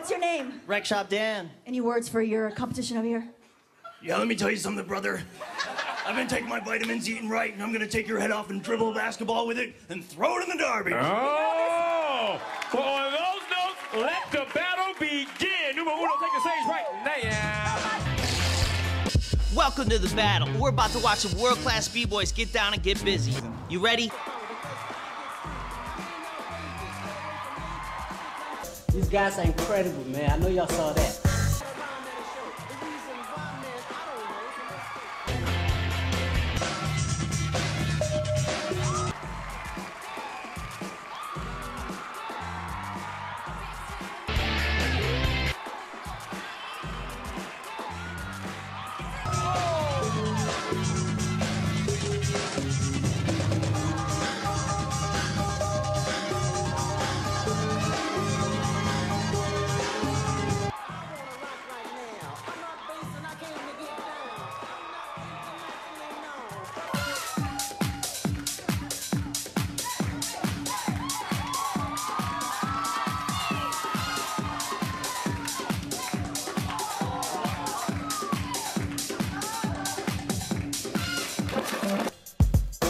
What's your name? Rec Shop Dan. Any words for your competition over here? Yeah, let me tell you something, brother. I've been taking my vitamins, eating right, and I'm gonna take your head off and dribble a basketball with it and throw it in the derby. Oh! Well, on those notes, let the battle begin. Numero uno, take the stage right now. Welcome to the battle. We're about to watch some world-class b-boys get down and get busy. You ready? These guys are incredible, man. I know y'all saw that.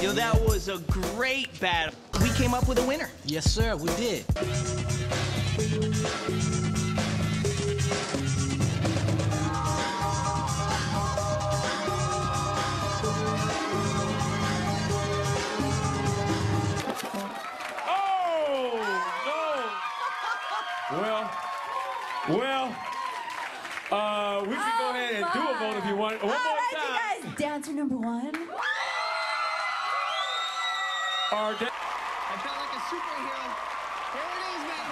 Yo, that was a great battle. We came up with a winner. Yes, sir, we did. Oh, no. Well, well, uh, we can go ahead and do a vote if you want. One All more right, time. you guys. Dancer number one. Our da- I felt like a superhero. Here it is, man.